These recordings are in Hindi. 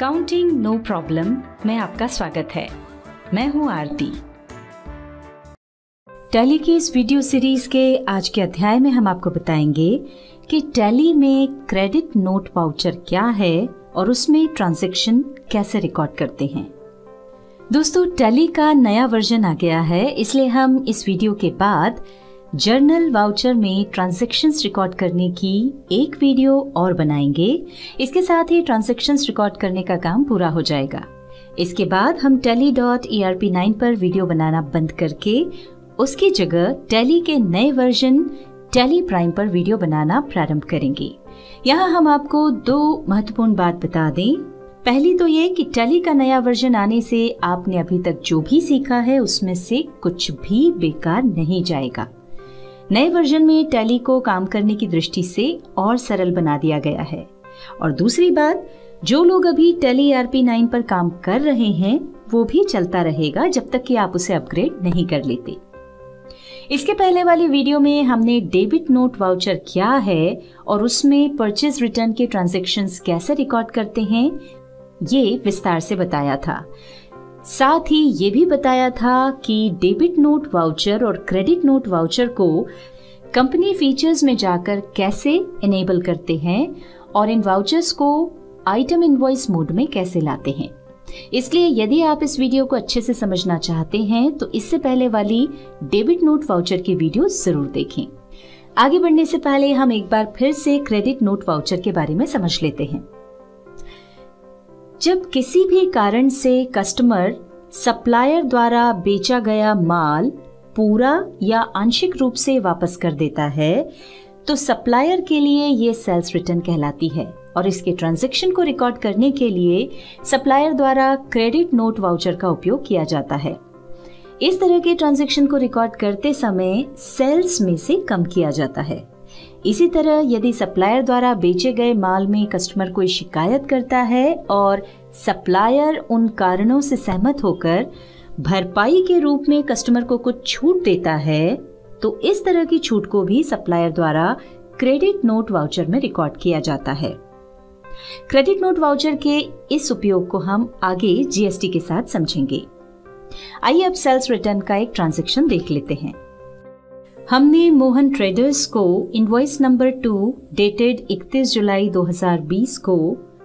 अकाउंटिंग नो प्रॉब्लम में आपका स्वागत है। मैं हूँ आरती। टैली की इस वीडियो सीरीज़ के आज के अध्याय में हम आपको बताएँगे कि टैली में क्रेडिट नोट वाउचर क्या है और उसमें ट्रांजैक्शन कैसे रिकॉर्ड करते हैं। दोस्तों टैली का नया वर्जन आ गया है, इसलिए हम इस वीडियो के बाद जर्नल वाउचर में ट्रांजेक्शन्स रिकॉर्ड करने की एक वीडियो और बनाएँगे। इसके साथ ही ट्रांजेक्शन्स रिकॉर्ड करने का काम पूरा हो जाएगा। इसके बाद हम Tally dot E R P nine पर वीडियो बनाना बंद करके उसकी जगह टेली के नए वर्जन टेली प्राइम पर वीडियो बनाना प्रारंभ करेंगे। यहाँ हम आपको दो महत्वपूर्ण बात बता दें। पहली तो ये कि टेली का नया वर्जन आने से आपने अभी तक जो भी सीखा है, उसमें से कुछ भी बेकार नहीं जाएगा। नए वर्जन में टैली को काम करने की दृष्टि से और सरल बना दिया गया है। और दूसरी बात, जो लोग अभी टेली आर पी नाइन पर काम कर रहे हैं, वो भी चलता रहेगा जब तक कि आप उसे अपग्रेड नहीं कर लेते। इसके पहले वाली वीडियो में हमने डेबिट नोट वाउचर क्या है और उसमें परचेज रिटर्न के ट्रांजेक्शन कैसे रिकॉर्ड करते हैं, ये विस्तार से बताया था। साथ ही ये भी बताया था कि डेबिट नोट वाउचर और क्रेडिट नोट वाउचर को कंपनी फीचर्स में जाकर कैसे इनेबल करते हैं और इन वाउचर्स को आइटम इनवॉइस मोड में कैसे लाते हैं। इसलिए यदि आप इस वीडियो को अच्छे से समझना चाहते हैं तो इससे पहले वाली डेबिट नोट वाउचर की वीडियो ज़रूर देखें। आगे बढ़ने से पहले हम एक बार फिर से क्रेडिट नोट वाउचर के बारे में समझ लेते हैं। जब किसी भी कारण से कस्टमर सप्लायर द्वारा बेचा गया माल पूरा या आंशिक रूप से वापस कर देता है तो सप्लायर के लिए ये सेल्स रिटर्न कहलाती है और इसके ट्रांजैक्शन को रिकॉर्ड करने के लिए सप्लायर द्वारा क्रेडिट नोट वाउचर का उपयोग किया जाता है। इस तरह के ट्रांजैक्शन को रिकॉर्ड करते समय सेल्स में से कम किया जाता है। इसी तरह यदि सप्लायर द्वारा बेचे गए माल में कस्टमर कोई शिकायत करता है और सप्लायर उन कारणों से सहमत होकर भरपाई के रूप में कस्टमर को कुछ छूट देता है तो इस तरह की छूट को भी सप्लायर द्वारा क्रेडिट नोट वाउचर में रिकॉर्ड किया जाता है। क्रेडिट नोट वाउचर के इस उपयोग को हम आगे जीएसटी के साथ समझेंगे। आइए अब सेल्स रिटर्न का एक ट्रांजेक्शन देख लेते हैं। हमने मोहन ट्रेडर्स को इनवॉइस नंबर टू डेटेड 31 जुलाई 2020 को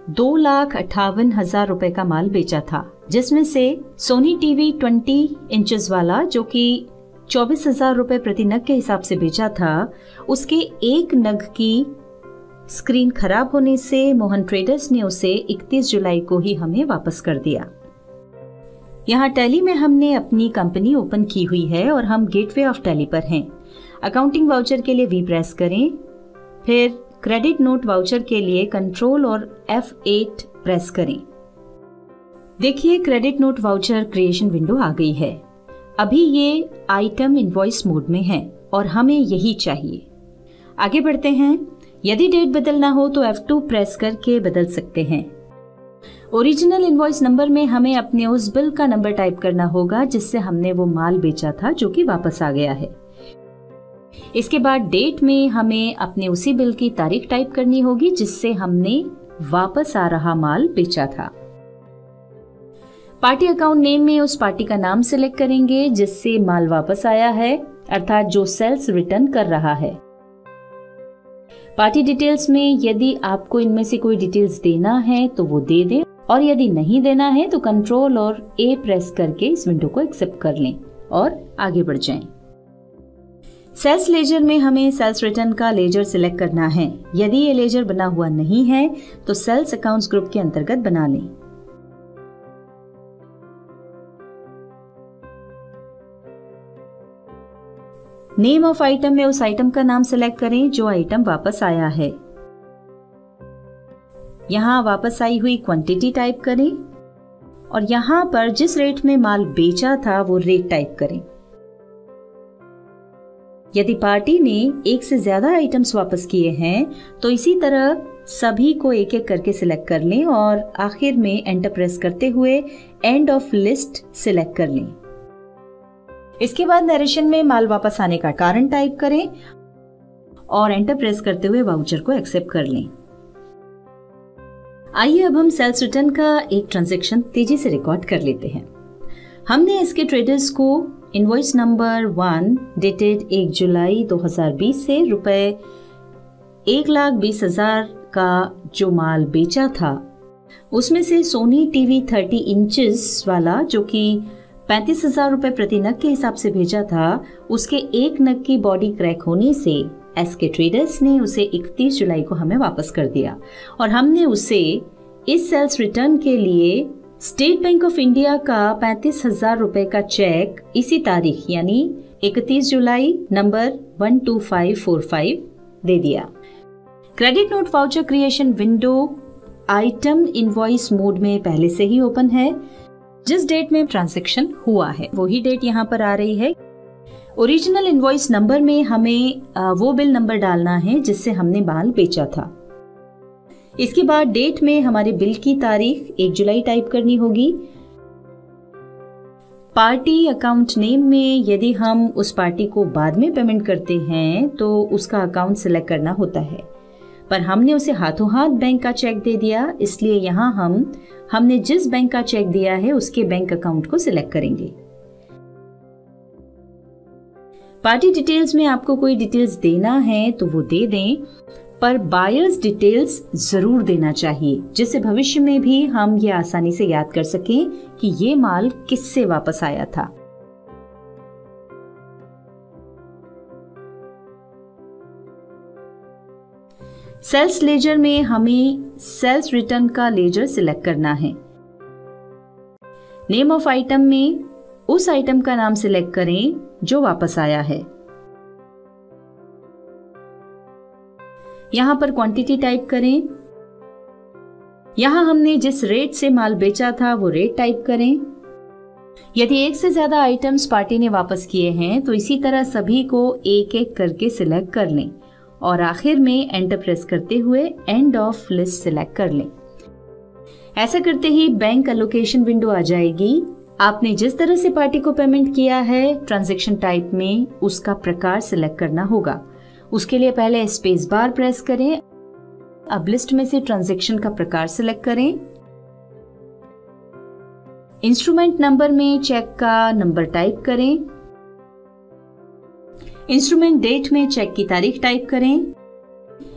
दो लाख अट्ठावन हज़ार रूपए का माल बेचा था, जिसमें से सोनी टीवी 20 इंचेस वाला, जो कि चौबीस हज़ार रूपए प्रति नग के हिसाब से बेचा था, उसके एक नग की स्क्रीन खराब होने से मोहन ट्रेडर्स ने उसे 31 जुलाई को ही हमें वापस कर दिया। यहाँ टैली में हमने अपनी कंपनी ओपन की हुई है और हम गेटवे ऑफ़ टैली पर हैं। अकाउंटिंग वाउचर के लिए वी प्रेस करें। फिर क्रेडिट नोट वाउचर के लिए कंट्रोल और F8 प्रेस करें। देखिए credit note voucher creation window आ गई है। अभी ये आइटम इनवॉइस मोड में है और हमें यही चाहिए। आगे बढ़ते हैं। यदि डेट बदलना हो तो F2 प्रेस करके बदल सकते हैं। ओरिजिनल इनवॉइस नंबर में हमें अपने उस बिल का नंबर टाइप करना होगा जिससे हमने वो माल बेचा था जो कि वापस आ गया है। इसके बाद डेट में हमें अपने उसी बिल की तारीख टाइप करनी होगी, जिससे हमने वापस आ रहा माल बेचा था पार्टी अकाउंट नेम में उस पार्टी का नाम सिलेक्ट करेंगे, जिससे माल वापस आया है, अर्थात जो सेल्स रिटर्न कर रहा है पार्टी डिटेल्स में यदि आपको इनमें से कोई डिटेल्स देना है तो वो दे दें, और यदि नहीं देना है तो कंट्रोल और ए प्रेस करके इस विंडो को एक्सेप्ट कर लें, और आगे बढ़ जाएँ। सेल्स लेजर में हमें सेल्स रिटर्न का लेजर सिलेक्ट करना है। यदि ये लेजर बना हुआ नहीं है तो सेल्स अकाउंट्स ग्रुप के अंतर्गत बना लें। नेम ऑफ़ आइटम में उस आइटम का नाम सिलेक्ट करें जो आइटम वापस आया है। यहाँ वापस आई हुई क्वांटिटी टाइप करें और यहाँ पर जिस रेट में माल बेचा था, वो रेट टाइप करें। यदि पार्टी ने एक से ज़्यादा आइटम्स वापस किए हैं तो इसी तरह सभी को एक एक करके सिलेक्ट कर लें और आखिर में एंटर प्रेस करते हुए एंड ऑफ़ लिस्ट सिलेक्ट कर लें। इसके बाद नरेशन में माल वापस आने का कारण टाइप करें और एंटर प्रेस करते हुए वाउचर को एक्सेप्ट कर लें। आइए अब हम सेल्स रिटर्न का एक ट्रांजेक्शन तेज़ी से रिकॉर्ड कर लेते हैं। हमने इसके ट्रेडर्स को इनवॉइस नंबर वन डेटेड एक जुलाई 2020 से रुपए एक लाख बीस हज़ार का जो माल बेचा था। उसमें से सोनी टीवी थर्टी इंचेस वाला, जो कि पैंतीस हज़ार रुपए प्रति नग के हिसाब से भेजा था, उसके एक नग की बॉडी क्रैक होने से एस के ट्रेडर्स ने उसे 31 जुलाई को हमें वापस कर दिया। और हमने उसे इस सेल्स रिटर्न के लिए स्टेट बैंक ऑफ़ इंडिया का पैंतीस हज़ार रूपए का चेक इसी तारीख, यानी 31 जुलाई नंबर 12545 दे दिया। Credit note voucher creation window item invoice mode में पहले से ही ओपन है। जिस डेट में ट्रांजेक्शन हुआ है, वही डेट यहाँ पर आ रही है। ओरिजिनल इनवॉइस नंबर में हमें वो बिल नंबर डालना है जिससे हमने बाल बेचा था। इसके बाद डेट में हमारे बिल की तारीख एक जुलाई टाइप करनी होगी। पार्टी अकाउंट नेम में यदि हम उस पार्टी को बाद में पेमेंट करते हैं तो उसका अकाउंट सिलेक्ट करना होता है। पर हमने उसे हाथों हाथ बैंक का चेक दे दिया, इसलिए यहाँ हम, हमने जिस बैंक का चेक दिया है, उसके बैंक अकाउंट को सिलेक्ट करेंगे। पार्टी डिटेल्स में आपको कोई डिटेल्स देना है तो वो दे दें। पर बायर्स डिटेल्स ज़रूर देना चाहिए, जिससे भविष्य में भी हम ये आसानी से याद कर सकें कि ये माल किससे वापस आया था। सेल्स लेजर में हमें सेल्स रिटर्न का लेजर सिलेक्ट करना है। नेम ऑफ़ आइटम में उस आइटम का नाम सिलेक्ट करें जो वापस आया है। यहाँ पर क्वांटिटी टाइप करें। यहाँ हमने जिस रेट से माल बेचा था, वो रेट टाइप करें। यदि एक से ज़्यादा आइटम्स पार्टी ने वापस किए हैं तो इसी तरह सभी को एक एक करके सिलेक्ट कर लें और आखिर में एंटर प्रेस करते हुए एंड ऑफ़ लिस्ट सिलेक्ट कर लें। ऐसा करते ही बैंक अलोकेशन विंडो आ जाएगी। आपने जिस तरह से पार्टी को पेमेंट किया है ट्रांजेक्शन टाइप में उसका प्रकार सिलेक्ट करना होगा। उसके लिए पहले स्पेस बार प्रेस करें। अब लिस्ट में से ट्रांजेक्शन का प्रकार सिलेक्ट करें। इंस्ट्रूमेंट नंबर में चेक का नंबर टाइप करें। इंस्ट्रूमेंट डेट में चेक की तारीख टाइप करें।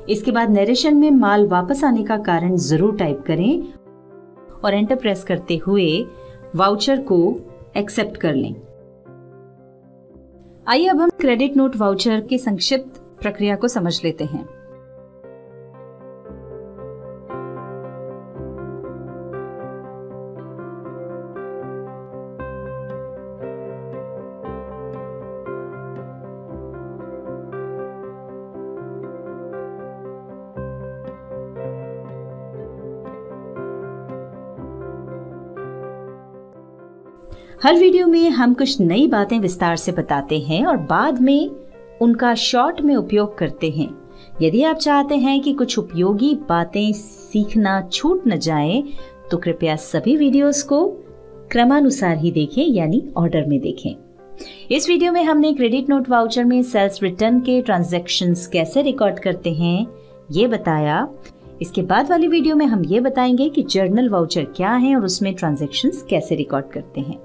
इसके बाद नरेशन में माल वापस आने का कारण ज़रूर टाइप करें और एंटर प्रेस करते हुए वाउचर को एक्सेप्ट कर लें। आइए अब हम क्रेडिट नोट वाउचर के संक्षिप्त प्रक्रिया को समझ लेते हैं। हर वीडियो में हम कुछ नई बातें विस्तार से बताते हैं और बाद में उनका शॉर्ट में उपयोग करते हैं। यदि आप चाहते हैं कि कुछ उपयोगी बातें सीखना छूट न जाए तो कृपया सभी वीडियोस को क्रमानुसार ही देखें, यानी ऑर्डर में देखें। इस वीडियो में हमने क्रेडिट नोट वाउचर में सेल्स रिटर्न के ट्रांजैक्शंस कैसे रिकॉर्ड करते हैं, ये बताया। इसके बाद वाली वीडियो में हम ये बताएँगे कि जर्नल वाउचर क्या है और उसमें ट्रांजेक्शन कैसे रिकॉर्ड करते हैं।